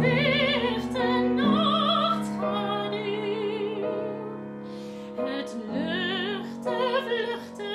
Dicht de nacht aan u, het luchten vluchten.